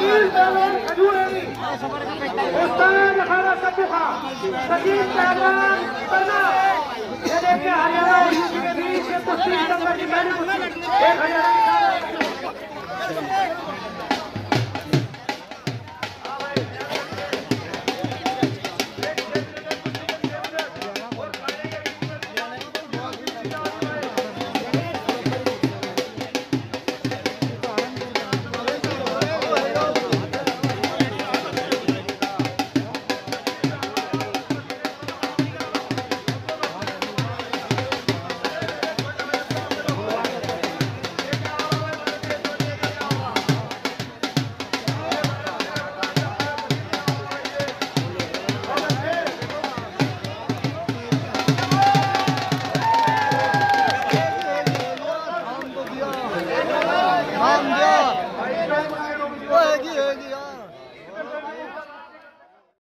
वकील पहलवान खजूरेली उस्ताद अखाड़ा सब्बुखा सजीव पहलवान करना ये देखिए, हरियाणा और यूपी के बीच कुश्ती संघर्ष पहली कुश्ती